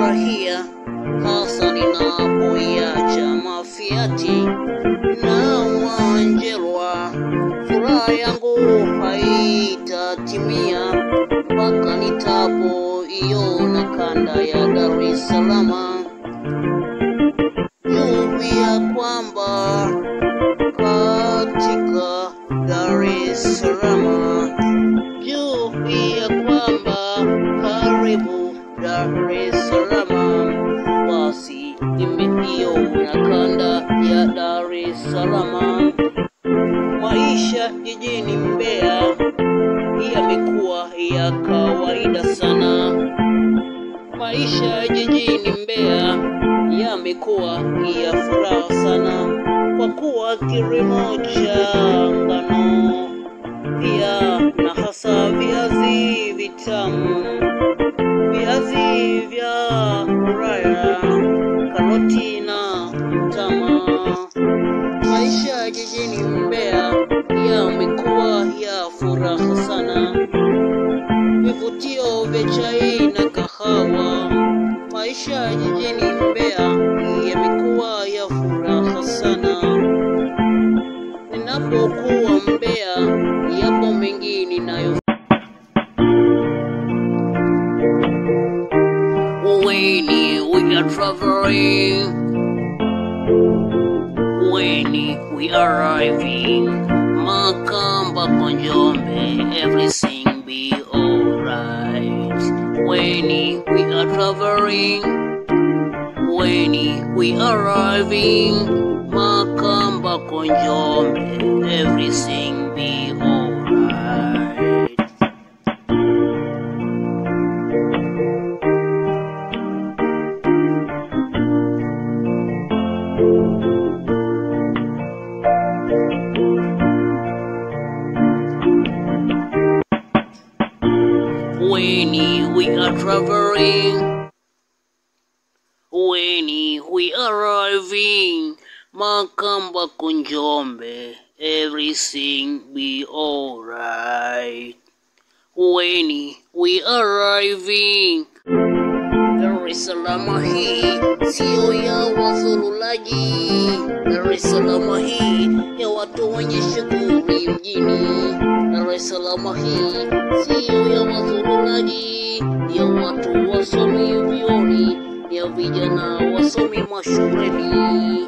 nafurahia hasa ninapoiacha mafiati na Mwanjelwa. Furaha yangu haitatimia mpaka nitapoiona kanda ya Dar es Salaam. Ya kwamba Salaam. Maisha jijini Mbeya yamekuwa ya kawaida sana. Maisha jijini Mbeya yamekuwa ya furaha sana, kwa kuwa kilimo cha ngano pia na hasa viazi vitamu, viazi vya Ulaya, karoti na mtama. Maisha jijini Mbeya yamekuwa ya furaha sana, vivutio vya chai na kahawa. Maisha jijini Mbeya we are arriving, Makamba Konjombe, everything be alright. When we are traveling, when we arriving, Makamba Konjombe, everything be alright. Traveling, when we arriving, Makamba Kunjombe, everything be alright. When we arriving, Dar es Salaam hii sio ya wazurulaji. Dar es Salaam hii ya watu wenye shughuli mjini. Dar es Salaam hii sio ya wazurulaji, ya watu wasomi vioni ya vijana wasomi mashuleni.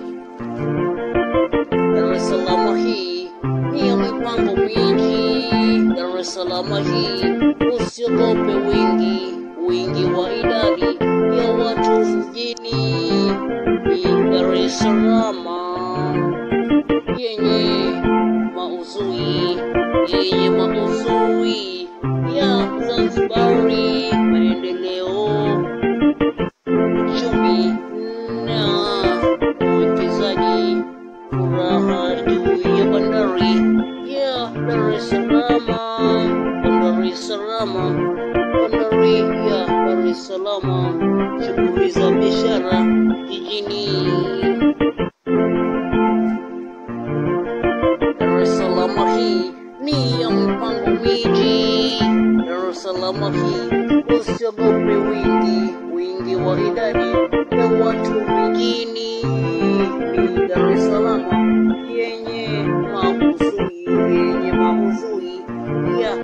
Dar es Salaam hii ni ya mipango mingi. Dar es Salaam hii usiogope wingi, wingi wa idadi Dar es Salaam yenye mauzui, yenye mauzui ya Zanzibari, maendeleo uchumi na uwekezaji, furaha juu ya bandari ya Dar es Salaam, bandari salama, Salaam, bandari ya Dar es Salaam, hii usiogope wingi, wingi wa idadi ya watu yenye mauzui, yenye mauzui ya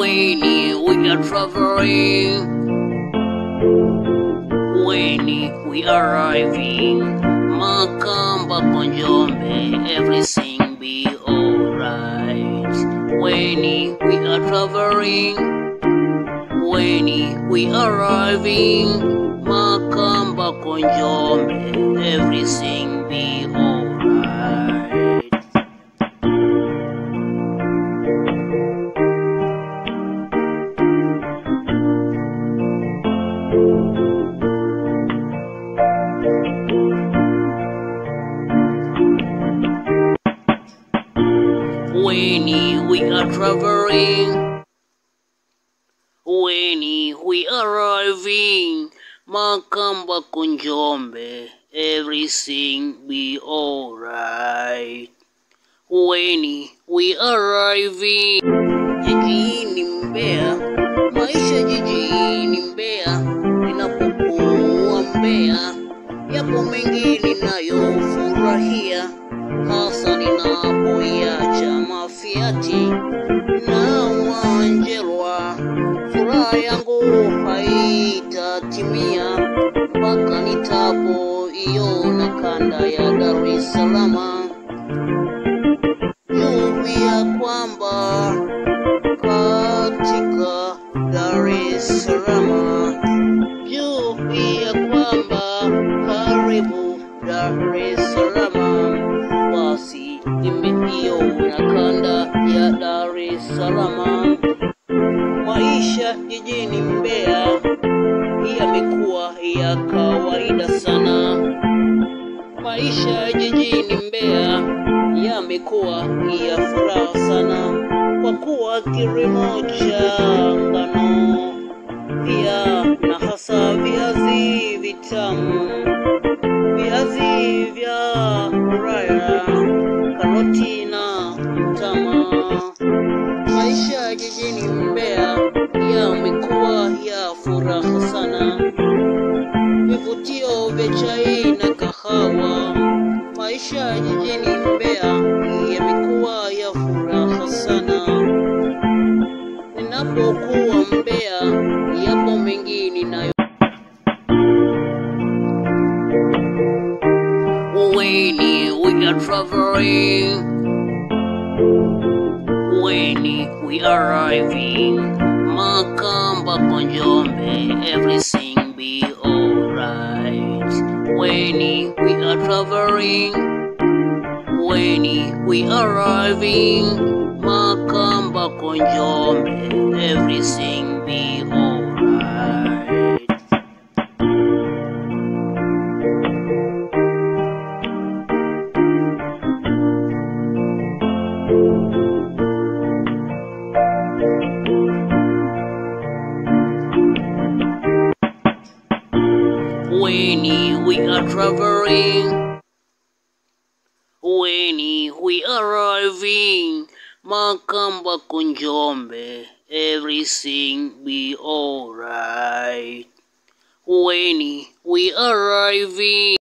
we are traveling when we are arriving, Makamba Konjombe, everything be alright. When we are traveling, when we are arriving, Makamba Konjombe, everything be when we are traveling, Winnie, we are arriving, Makamba Kunjombe, everything be alright. Winnie, we are arriving, jijini Mbeya, maisha jijini Mbeya, ninapokuwa Mbeya, yapo mengine ninayofurahia, hasa ninapoiacha mafiati na Wanjelwa. Furaha yangu haitatimia mpaka nitapoiona kanda ya Dar es Salaam. Juu kwamba katika Dar es Salaam, kwamba karibu Dar es Salaam, basi nimeiona kanda ya Salaam. Maisha jijini Mbeya yamekuwa ya kawaida sana. Maisha jijini Mbeya yamekuwa ya furaha sana, kwa kuwa kilimo cha ngano pia na hasa viazi vitamu, viazi vya Ulaya, When we are traveling, when we are arriving, Makamba Konjombe, everything be alright. When we are traveling, when we arriving, Makamba Konjombe, everything be when we arriving, Makamba Kunjombe, everything be alright. When we arriving.